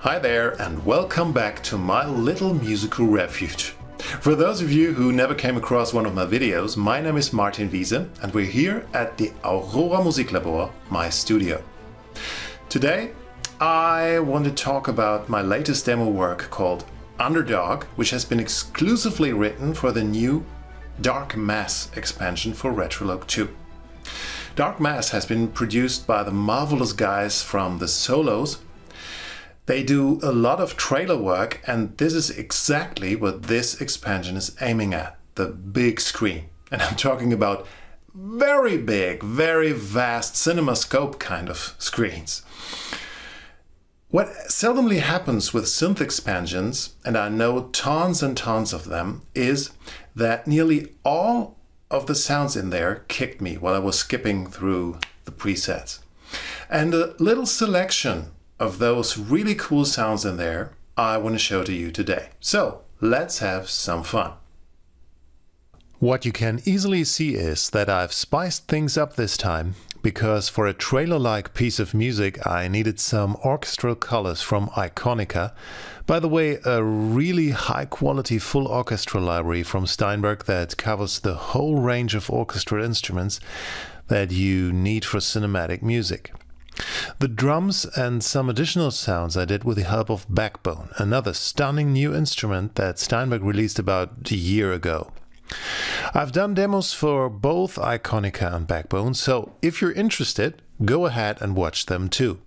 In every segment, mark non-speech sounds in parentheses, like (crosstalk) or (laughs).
Hi there, and welcome back to my little musical refuge. For those of you who never came across one of my videos, my name is Martin Wiese, and we're here at the Aurora Musiklabor, my studio. Today, I want to talk about my latest demo work called Underdog, which has been exclusively written for the new Dark Mass expansion for Retrologue 2. Dark Mass has been produced by the marvelous guys from The Solos. They do a lot of trailer work, and this is exactly what this expansion is aiming at the big screen. And I'm talking about very big, very vast CinemaScope kind of screens. What seldomly happens with synth expansions, and I know tons and tons of them, is that nearly all of the sounds in there kicked me while I was skipping through the presets. And a little selection of those really cool sounds in there I want to show to you today. So let's have some fun. What you can easily see is that I've spiced things up this time because for a trailer-like piece of music I needed some orchestral colors from Iconica. By the way, a really high-quality full orchestra library from Steinberg that covers the whole range of orchestral instruments that you need for cinematic music. The drums and some additional sounds I did with the help of Backbone, another stunning new instrument that Steinberg released about a year ago. I've done demos for both Iconica and Backbone, so if you're interested, go ahead and watch them too.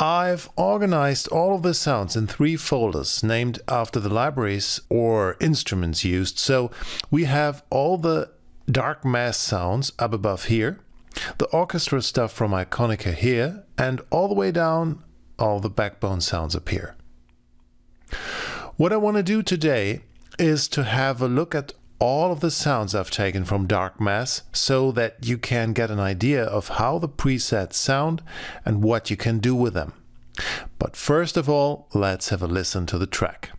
I've organized all of the sounds in three folders named after the libraries or instruments used, so we have all the dark mass sounds up above here, the orchestra stuff from Iconica here, and all the way down all the backbone sounds appear. What I want to do today is to have a look at all of the sounds I've taken from Dark Mass so that you can get an idea of how the presets sound and what you can do with them. But first of all, let's have a listen to the track.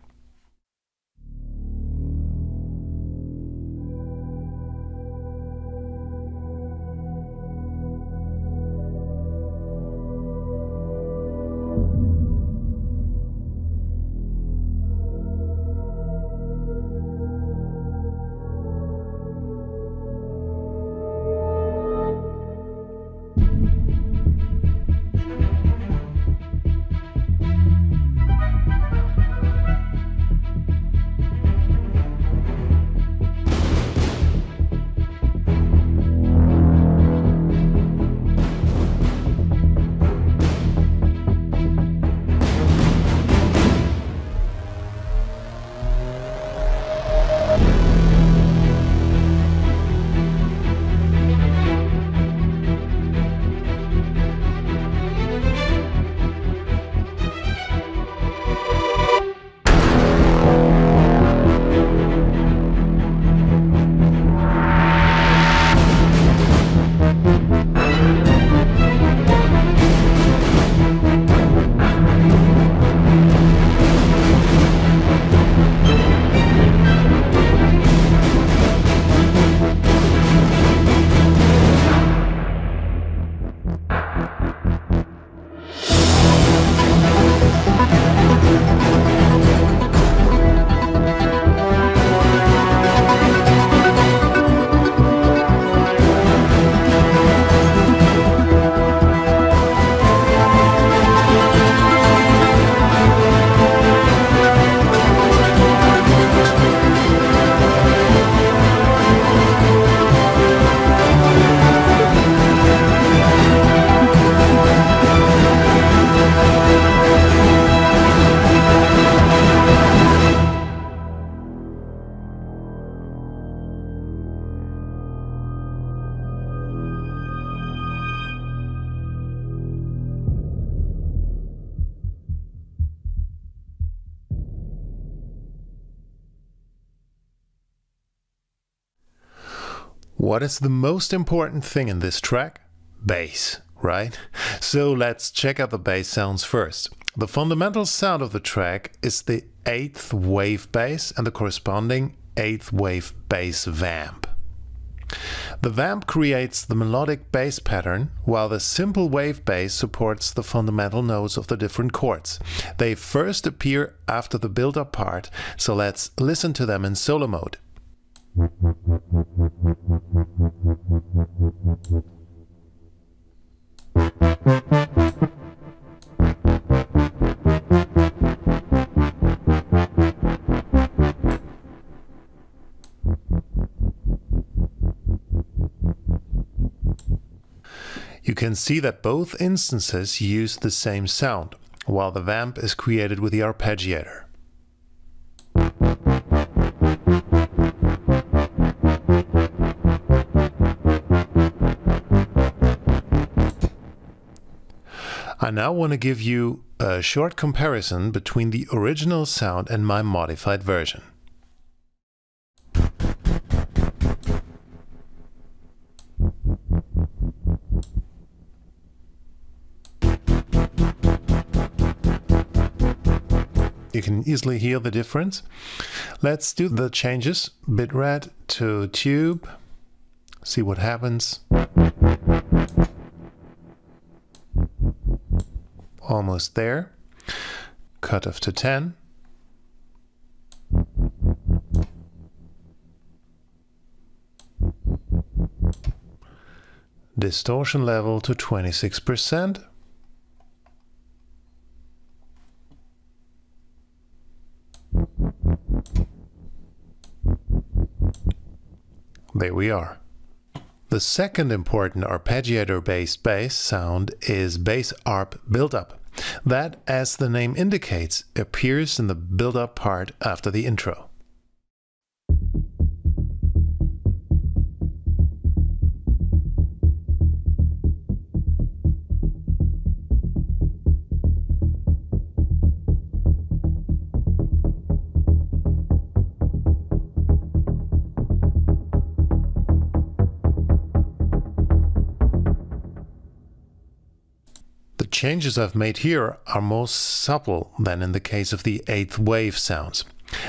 What is the most important thing in this track? Bass, right? So let's check out the bass sounds first. The fundamental sound of the track is the 8th wave bass and the corresponding 8th wave bass vamp. The vamp creates the melodic bass pattern, while the simple wave bass supports the fundamental notes of the different chords. They first appear after the build-up part, so let's listen to them in solo mode. You can see that both instances use the same sound, while the vamp is created with the arpeggiator. I now want to give you a short comparison between the original sound and my modified version. You can easily hear the difference. Let's do the changes. Bitrate to tube. See what happens. Almost there. Cut off to 10. Distortion level to 26%. There we are. The second important arpeggiator-based bass sound is bass arp build-up. That, as the name indicates, appears in the build-up part after the intro. Changes I've made here are more subtle than in the case of the eighth wave sounds.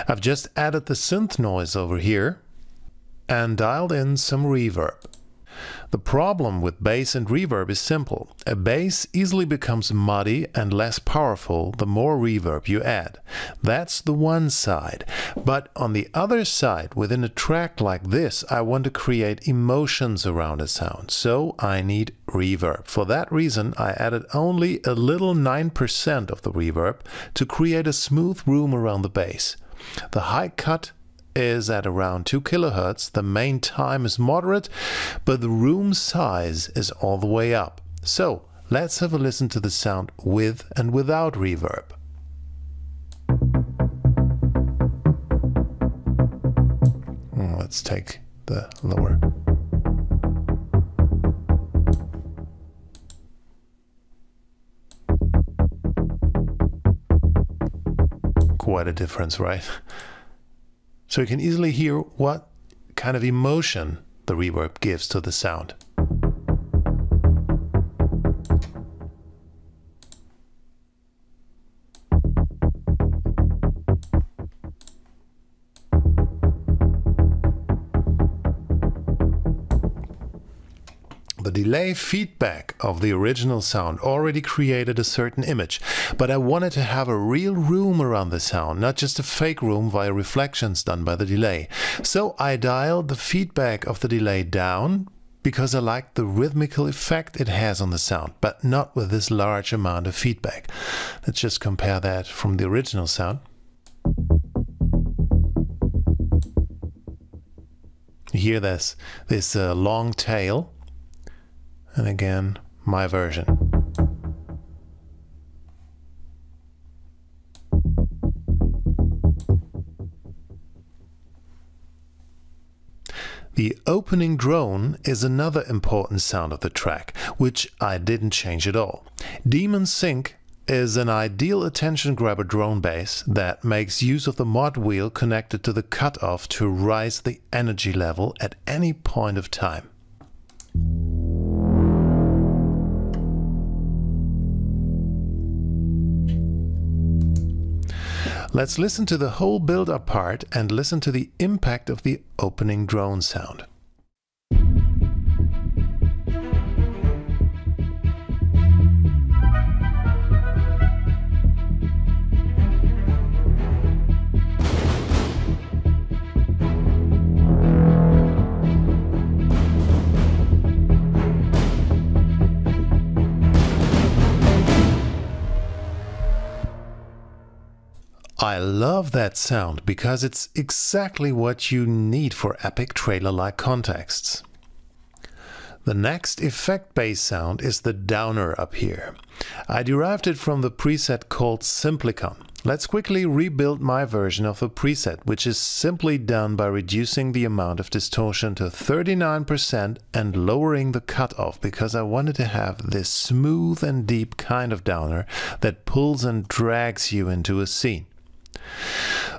I've just added the synth noise over here and dialed in some reverb. The problem with bass and reverb is simple. A bass easily becomes muddy and less powerful the more reverb you add. That's the one side. But on the other side, within a track like this, I want to create emotions around a sound. So I need reverb. For that reason, I added only a little 9% of the reverb to create a smooth room around the bass. The high cut is at around 2 kHz, the main time is moderate, but the room size is all the way up. So let's have a listen to the sound with and without reverb. Hmm, let's take the lower. Quite a difference, right? (laughs) So you can easily hear what kind of emotion the reverb gives to the sound. Delay feedback of the original sound already created a certain image, but I wanted to have a real room around the sound, not just a fake room via reflections done by the delay. So I dialed the feedback of the delay down because I like the rhythmical effect it has on the sound, but not with this large amount of feedback. Let's just compare that from the original sound. You hear this, this uh, long tail and again my version. The opening drone is another important sound of the track, which I didn't change at all. Demon Sync is an ideal attention grabber drone bass that makes use of the mod wheel connected to the cutoff to rise the energy level at any point of time. Let's listen to the whole build-up part and listen to the impact of the opening drone sound. I love that sound because it's exactly what you need for epic trailer-like contexts. The next effect bass sound is the downer up here. I derived it from the preset called Simplicon. Let's quickly rebuild my version of the preset, which is simply done by reducing the amount of distortion to 39% and lowering the cutoff because I wanted to have this smooth and deep kind of downer that pulls and drags you into a scene.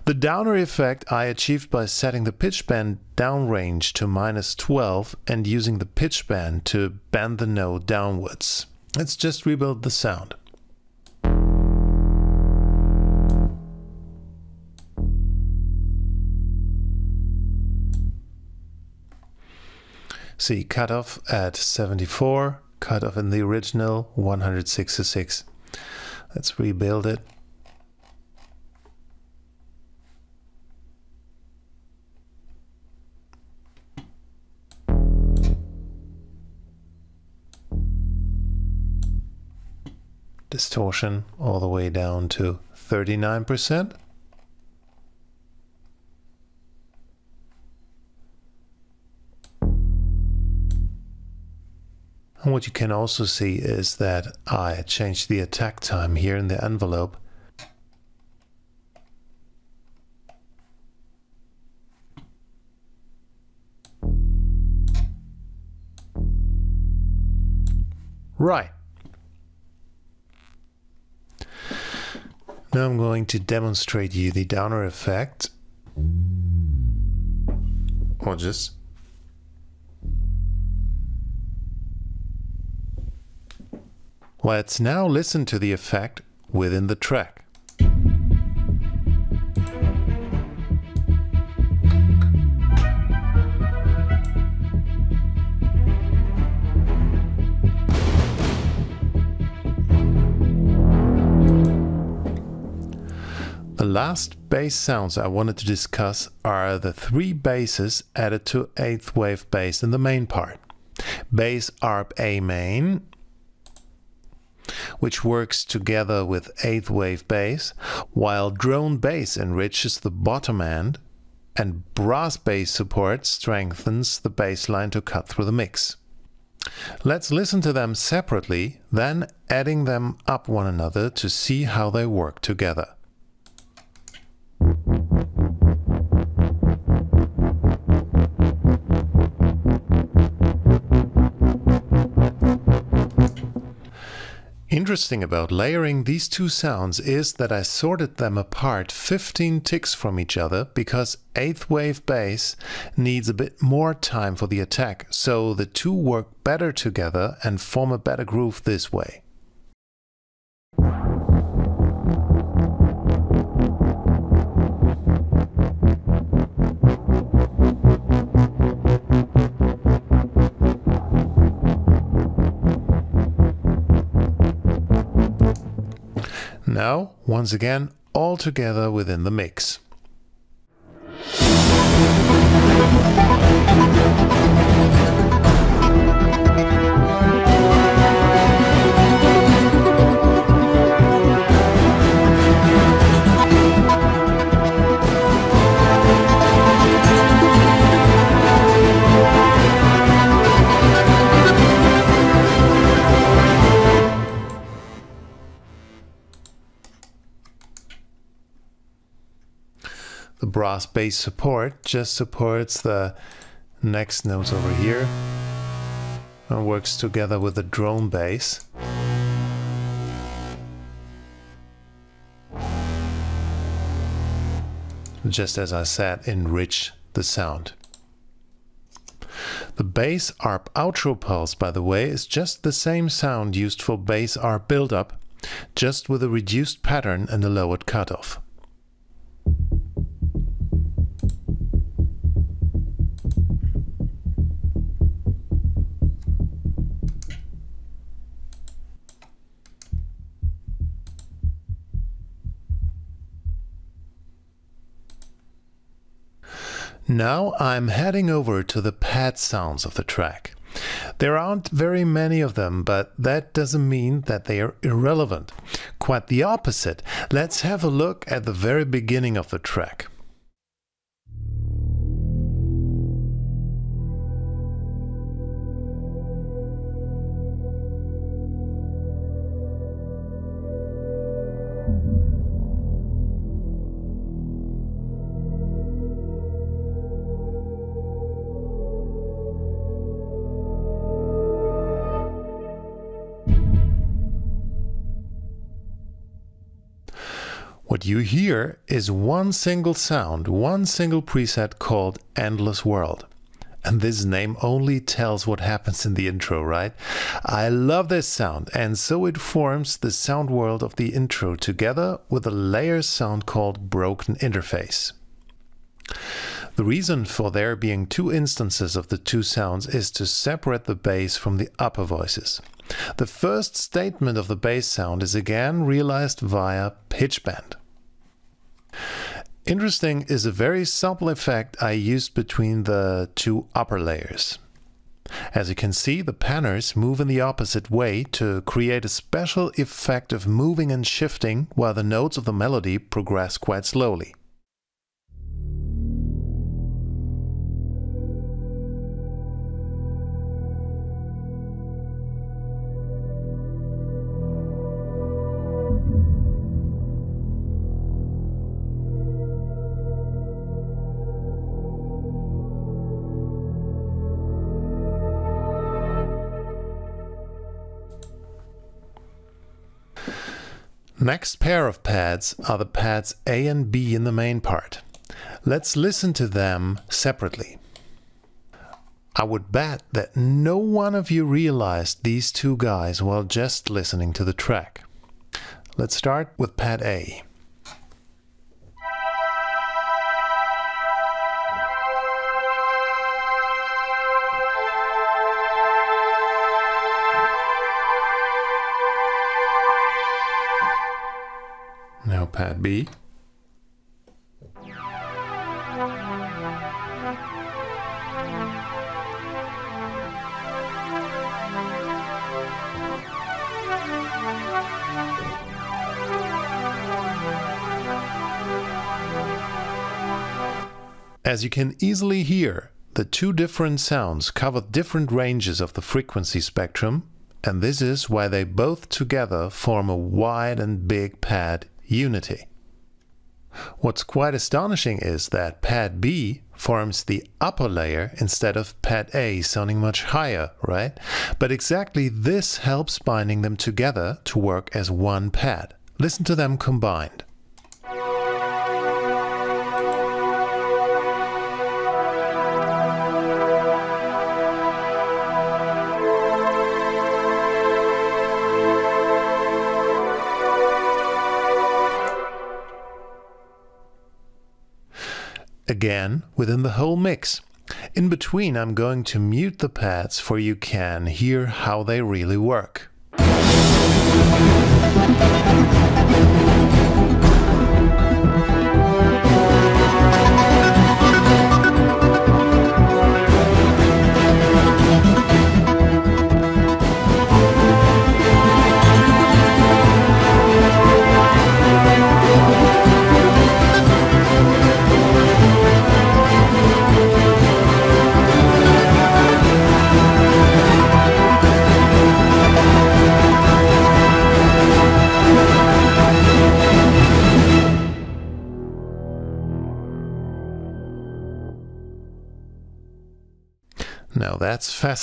The downer effect I achieved by setting the pitch bend down range to minus 12 and using the pitch bend to bend the note downwards. Let's just rebuild the sound. See, cutoff at 74, cutoff in the original 166. Let's rebuild it. Distortion all the way down to 39%. And what you can also see is that I changed the attack time here in the envelope. Right. Now I'm going to demonstrate you the downer effect. Or just Let's now listen to the effect within the track. Bass sounds I wanted to discuss are the three basses added to 8th wave bass in the main part. Bass ARP A main, which works together with 8th wave bass, while drone bass enriches the bottom end and brass bass support strengthens the bass line to cut through the mix. Let's listen to them separately, then adding them up one another to see how they work together. Interesting about layering these two sounds is that I sorted them apart 15 ticks from each other because 8th wave bass needs a bit more time for the attack, so the two work better together and form a better groove this way. Now, once again, all together within the mix. The brass bass support just supports the next notes over here and works together with the drone bass. Just as I said, enrich the sound. The bass ARP outro pulse, by the way, is just the same sound used for bass ARP buildup, just with a reduced pattern and a lowered cutoff. Now I'm heading over to the pad sounds of the track. There aren't very many of them, but that doesn't mean that they are irrelevant. Quite the opposite. Let's have a look at the very beginning of the track. What you hear is one single sound, one single preset called Endless World. And this name only tells what happens in the intro, right? I love this sound, and so it forms the sound world of the intro together with a layer sound called Broken Interface. The reason for there being two instances of the two sounds is to separate the bass from the upper voices. The first statement of the bass sound is again realized via pitch bend. Interesting is a very simple effect I used between the two upper layers. As you can see, the panners move in the opposite way to create a special effect of moving and shifting while the notes of the melody progress quite slowly. Next pair of pads are the pads A and B in the main part. Let's listen to them separately. I would bet that no one of you realized these two guys while just listening to the track. Let's start with pad A. Now pad B. As you can easily hear, the two different sounds cover different ranges of the frequency spectrum, and this is why they both together form a wide and big pad unity. What's quite astonishing is that pad B forms the upper layer instead of pad A sounding much higher, right? But exactly this helps binding them together to work as one pad. Listen to them combined. Again within the whole mix. In between I'm going to mute the pads for you can hear how they really work.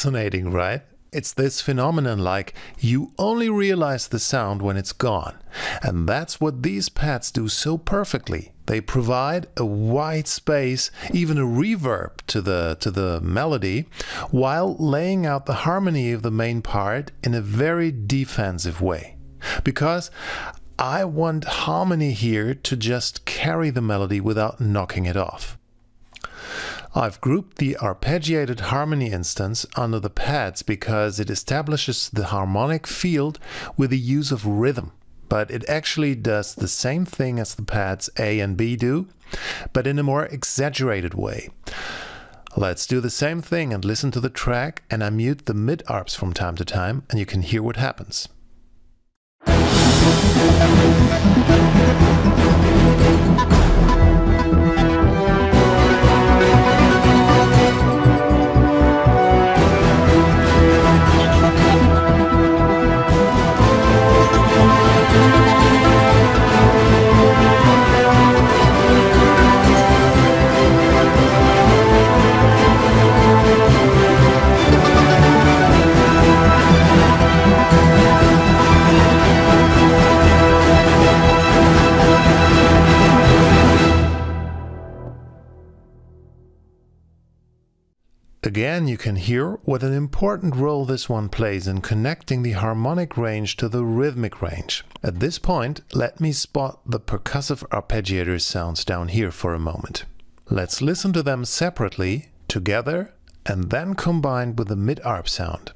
Fascinating, right? It's this phenomenon like you only realize the sound when it's gone. And that's what these pads do so perfectly. They provide a wide space, even a reverb to the to the melody, while laying out the harmony of the main part in a very defensive way. Because I want harmony here to just carry the melody without knocking it off. I've grouped the arpeggiated harmony instance under the pads because it establishes the harmonic field with the use of rhythm, but it actually does the same thing as the pads A and B do, but in a more exaggerated way. Let's do the same thing and listen to the track and I mute the mid arps from time to time and you can hear what happens. Again, you can hear what an important role this one plays in connecting the harmonic range to the rhythmic range. At this point, let me spot the percussive arpeggiator sounds down here for a moment. Let's listen to them separately, together, and then combined with the mid-arp sound.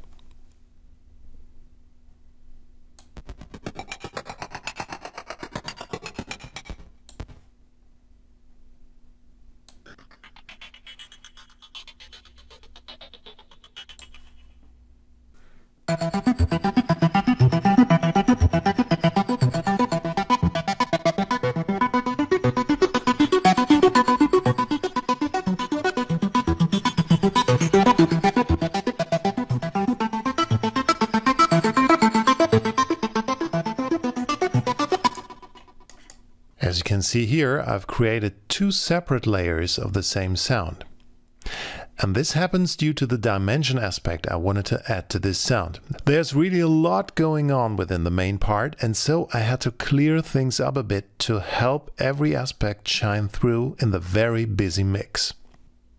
See here, I've created two separate layers of the same sound. And this happens due to the dimension aspect I wanted to add to this sound. There's really a lot going on within the main part and so I had to clear things up a bit to help every aspect shine through in the very busy mix.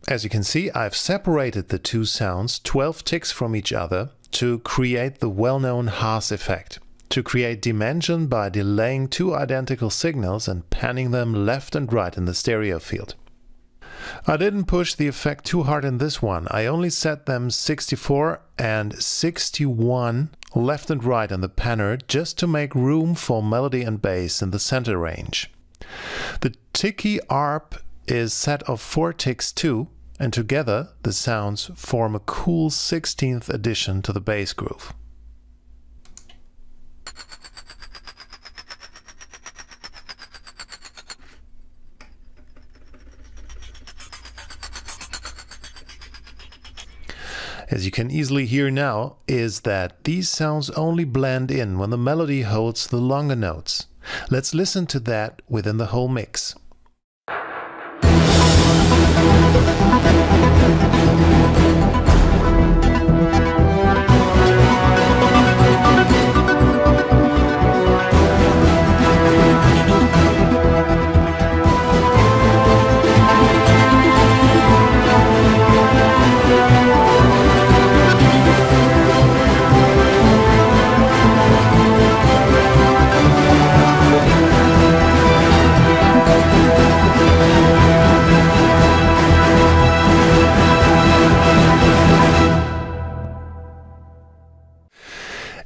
As you can see, I've separated the two sounds 12 ticks from each other to create the well-known Haas effect. To create dimension by delaying two identical signals and panning them left and right in the stereo field. I didn't push the effect too hard in this one. I only set them 64 and 61 left and right on the panner just to make room for melody and bass in the center range. The ticky arp is set of 4 ticks too, and together the sounds form a cool 16th addition to the bass groove. As you can easily hear now, is that these sounds only blend in when the melody holds the longer notes. Let's listen to that within the whole mix.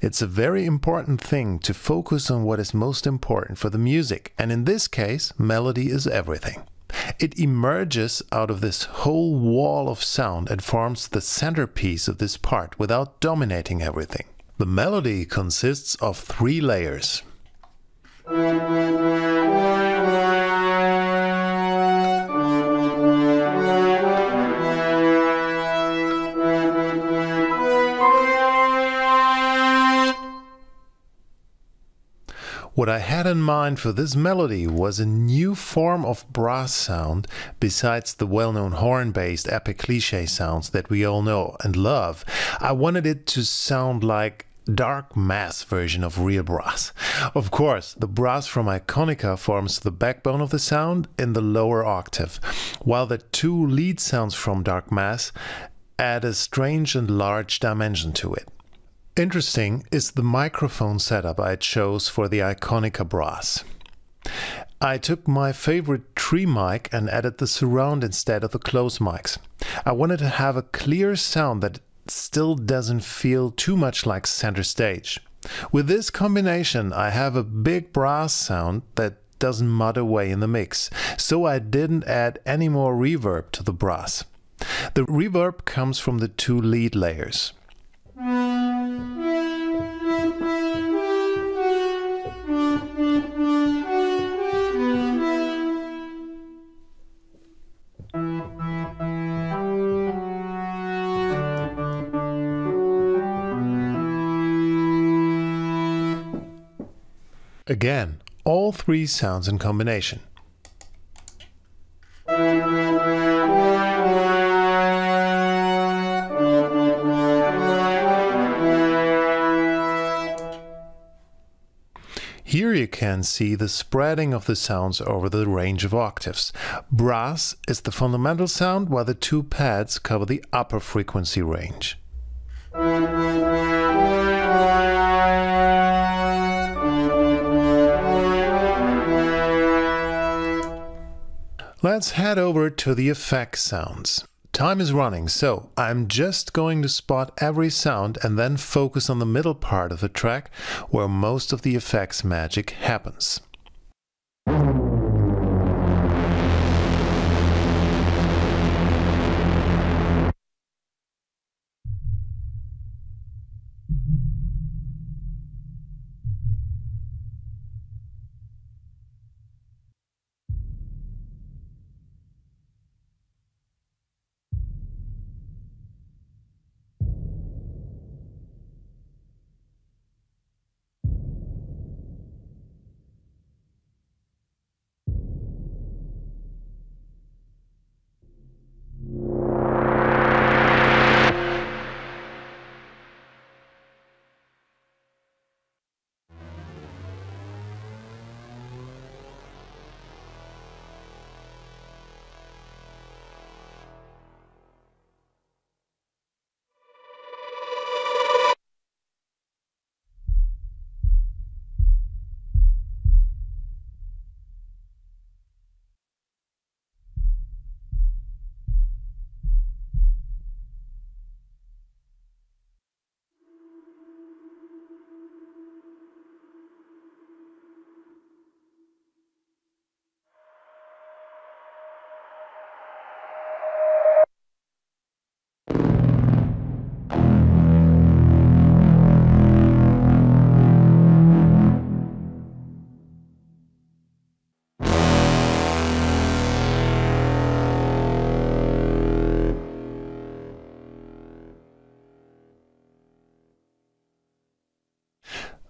It's a very important thing to focus on what is most important for the music, and in this case, melody is everything. It emerges out of this whole wall of sound and forms the centerpiece of this part without dominating everything. The melody consists of three layers. What I had in mind for this melody was a new form of brass sound besides the well-known horn-based epic cliché sounds that we all know and love. I wanted it to sound like dark mass version of real brass. Of course, the brass from Iconica forms the backbone of the sound in the lower octave, while the two lead sounds from dark mass add a strange and large dimension to it. Interesting is the microphone setup I chose for the Iconica Brass. I took my favorite tree mic and added the surround instead of the close mics. I wanted to have a clear sound that still doesn't feel too much like center stage. With this combination, I have a big brass sound that doesn't mud away in the mix, so I didn't add any more reverb to the brass. The reverb comes from the two lead layers. Again, all three sounds in combination. Here you can see the spreading of the sounds over the range of octaves. Brass is the fundamental sound while the two pads cover the upper frequency range. Let's head over to the effect sounds. Time is running, so I'm just going to spot every sound and then focus on the middle part of the track where most of the effects magic happens.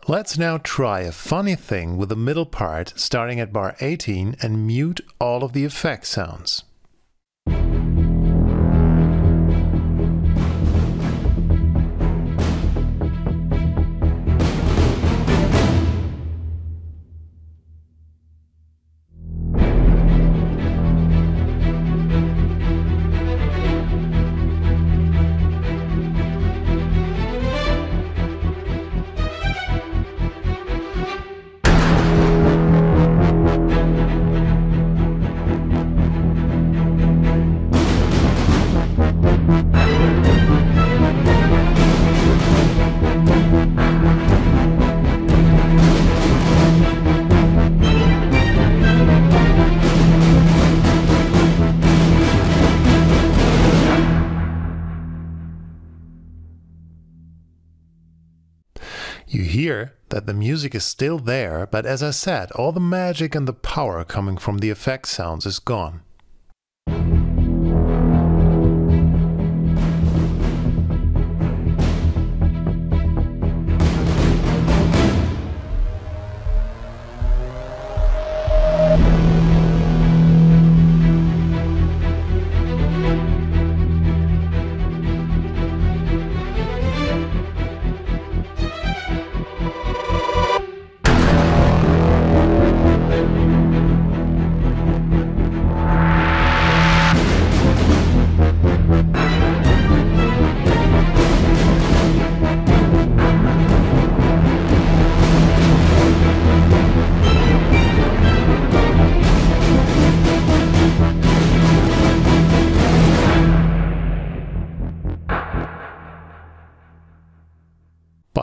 Let's now try a funny thing with the middle part starting at bar 18 and mute all of the effect sounds. That the music is still there, but as I said, all the magic and the power coming from the effect sounds is gone.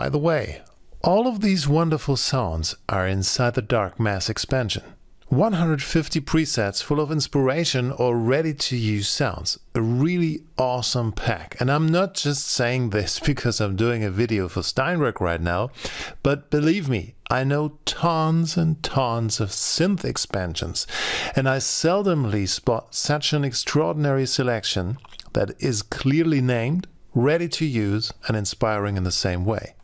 By the way, all of these wonderful sounds are inside the Dark Mass expansion. 150 presets full of inspiration or ready to use sounds. A really awesome pack. And I'm not just saying this (laughs) because I'm doing a video for Steinberg right now, but believe me, I know tons and tons of synth expansions, and I seldomly spot such an extraordinary selection that is clearly named, ready to use, and inspiring in the same way.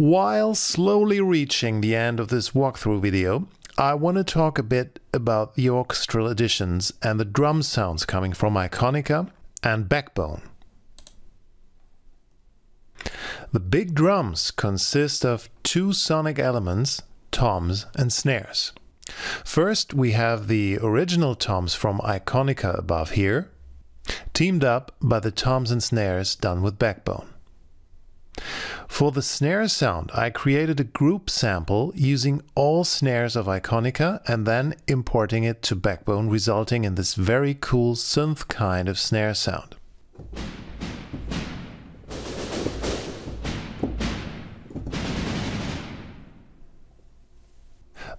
While slowly reaching the end of this walkthrough video, I want to talk a bit about the orchestral additions and the drum sounds coming from Iconica and Backbone. The big drums consist of two sonic elements, toms and snares. First we have the original toms from Iconica above here, teamed up by the toms and snares done with Backbone. For the snare sound, I created a group sample using all snares of Iconica and then importing it to Backbone, resulting in this very cool synth kind of snare sound.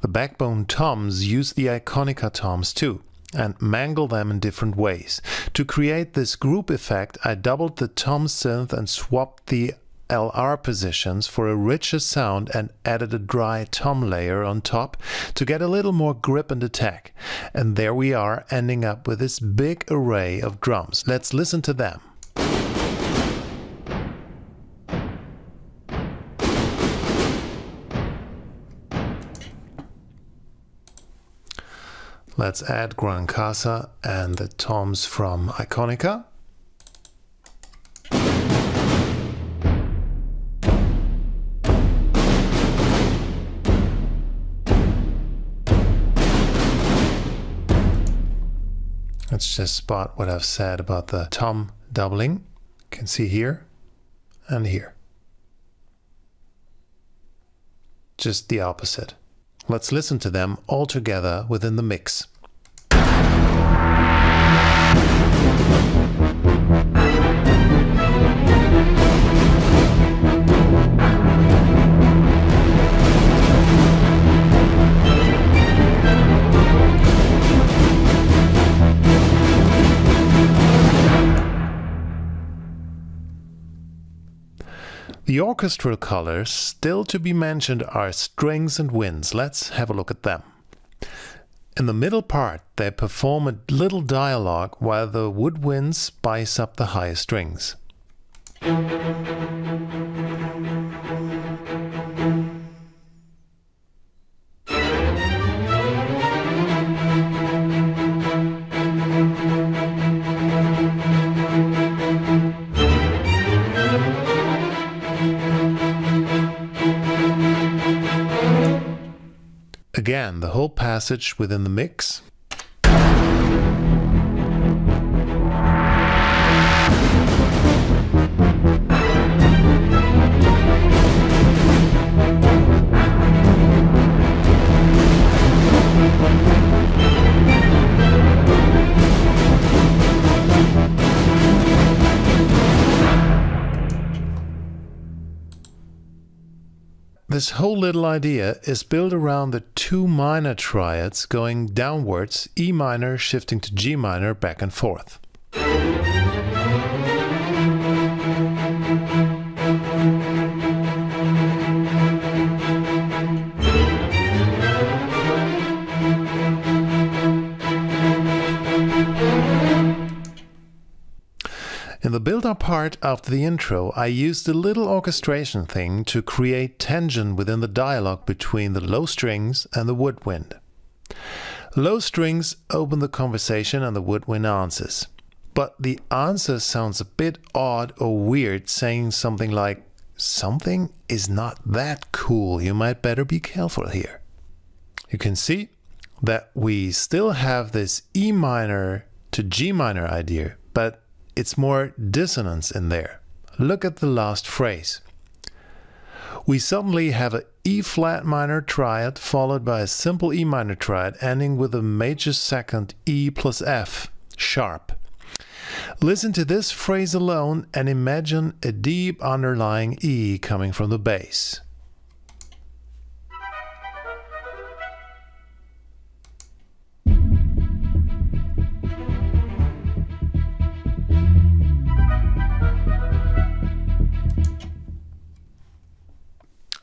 The Backbone toms use the Iconica toms too and mangle them in different ways. To create this group effect, I doubled the tom synth and swapped the LR positions for a richer sound and added a dry tom layer on top to get a little more grip and attack. And there we are ending up with this big array of drums. Let's listen to them. Let's add Gran Casa and the toms from Iconica. Let's just spot what I've said about the tom doubling. You can see here and here. Just the opposite. Let's listen to them all together within the mix. The orchestral colors still to be mentioned are strings and winds. Let's have a look at them. In the middle part, they perform a little dialogue while the woodwinds spice up the high strings. Again, the whole passage within the mix. This whole little idea is built around the two minor triads going downwards, E minor shifting to G minor back and forth. In the build-up part after the intro, I used a little orchestration thing to create tension within the dialogue between the low strings and the woodwind. Low strings open the conversation and the woodwind answers. But the answer sounds a bit odd or weird, saying something like, Something is not that cool, you might better be careful here. You can see that we still have this E minor to G minor idea, but it's more dissonance in there. Look at the last phrase. We suddenly have a E flat minor triad followed by a simple E minor triad ending with a major second E plus F sharp. Listen to this phrase alone and imagine a deep underlying E coming from the bass.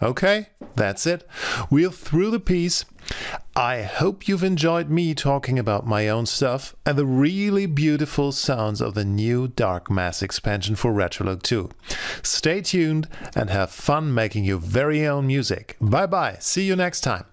Okay, that's it. We're through the piece. I hope you've enjoyed me talking about my own stuff and the really beautiful sounds of the new Dark Mass expansion for Retrologue 2. Stay tuned and have fun making your very own music. Bye bye, see you next time.